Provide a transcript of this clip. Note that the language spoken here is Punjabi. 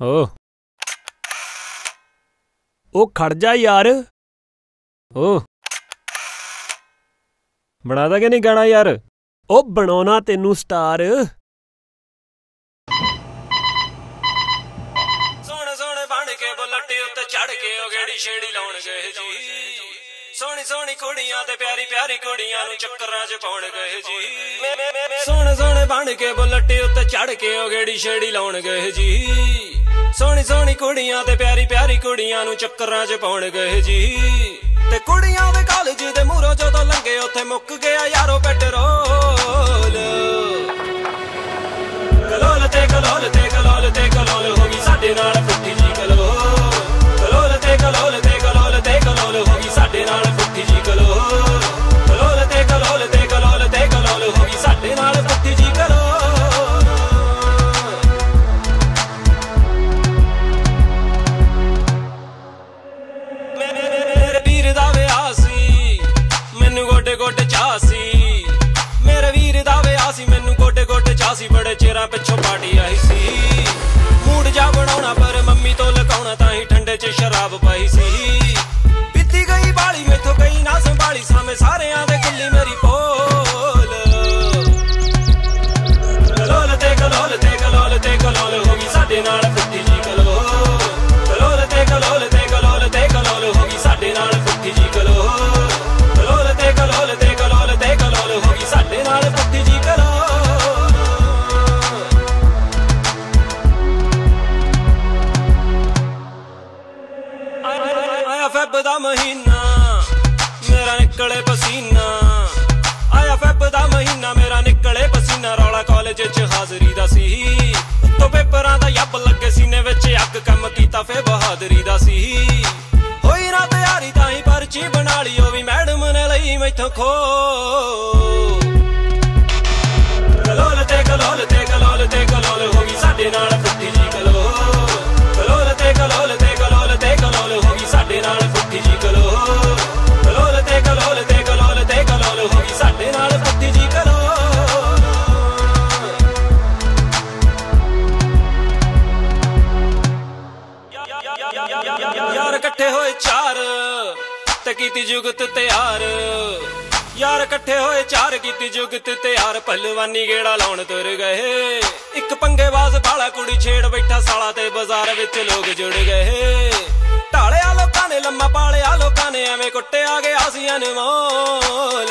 ਓ ਉਹ ਖੜ ਜਾ ਯਾਰ। ਓ ਬਣਾਦਾ ਕਿ ਨਹੀਂ ਗਾਣਾ ਯਾਰ? ਉਹ ਬਣਾਉਣਾ ਤੈਨੂੰ ਸਟਾਰ। ਸੋਹਣੇ ਸੋਹਣੇ ਬਣ ਕੇ ਬੁਲੱਟੇ ਉੱਤੇ ਚੜ ਕੇ ਉਹ ਗੇੜੀ ਛੇੜੀ ਲਾਉਣ ਗਏ ਜੀ। ਸੋਹਣੀ ਸੋਹਣੀ ਕੁੜੀਆਂ ਤੇ ਪਿਆਰੀ ਪਿਆਰੀ ਕੁੜੀਆਂ ਨੂੰ ਚੱਕਰਾਂ 'ਚ ਪਾਉਣ ਗਏ ਜੀ। ਸੋਹਣੇ ਸੋਹਣੇ ਬਣ ਕੇ ਬੁਲੱਟੇ ਉੱਤੇ ਚੜ ਕੇ ਉਹ ਗੇੜੀ ਛੇੜੀ ਲਾਉਣ ਗਏ ਜੀ। ਸੋਹਣੀ ਸੋਹਣੀ ਕੁੜੀਆਂ ਤੇ ਪਿਆਰੀ ਪਿਆਰੀ ਕੁੜੀਆਂ ਨੂੰ ਚੱਕਰਾਂ 'ਚ ਪਾਉਣ ਗਏ ਜੀ। ਤੇ ਕੁੜੀਆਂ ਦੇ ਕਾਲਜ ਦੇ ਮੂਹਰੋਂ ਜਦੋਂ ਲੰਘੇ, ਉੱਥੇ ਮੁੱਕ ਗਿਆ ਯਾਰੋ ਪੈਟਰੋਲ ਕਲੋਲ ਤੇ ਕਲੋਲ ਤੇ ਕਲੋਲ ਤੇ ਗੋਡੇ ਬੜੇ ਚਿਰਾਂ ਪਿੱਛੋਂ ਪਾਰਟੀ ਹਾਜ਼ਰੀ ਦਾ ਸੀ। ਉੱਤੋਂ ਪੇਪਰਾਂ ਦਾ ਯੱਬ ਲੱਗੇ ਸੀਨੇ ਵਿੱਚ ਅੱਗ ਕੰਮ ਕੀਤਾ ਫੇ ਬਹਾਦਰੀ ਦਾ ਸੀ। ਹੋਈ ਨਾ ਤਿਆਰੀ ਤਾਂ ਹੀ ਪਰਚੀ ਬਣਾ ਲਈ, ਉਹ ਵੀ ਮੈਡਮ ਨੇ ਲਈ ਮੈਥੋਂ ਖੋ ਇਕੱਠੇ ਹੋਏ ਚਾਰ ਤੇ ਕੀਤੀ ਜੁਗਤ ਤਿਆਰ। ਯਾਰ ਇਕੱਠੇ ਹੋਏ ਚਾਰ ਕੀਤੀ ਜੁਗਤ ਤਿਆਰ। ਪਹਿਲਵਾਨੀ ਗੇੜਾ ਲਾਉਣ ਤੁਰ ਗਏ। ਇੱਕ ਪੰਗੇਬਾਜ਼ ਬਾਲਾ ਕੁੜੀ ਛੇੜ ਬੈਠਾ ਸਾਲਾ ਤੇ ਬਾਜ਼ਾਰ ਵਿੱਚ ਲੋਕ ਜੁੜ ਗਏ। ਢਾਲਿਆ ਲੋਕਾਂ ਨੇ ਲੰਮਾ ਪਾਲਿਆ, ਲੋਕਾਂ ਨੇ ਐਵੇਂ ਕੁੱਟਿਆ ਗਿਆ ਸੀ ਅਨਮੋਲ।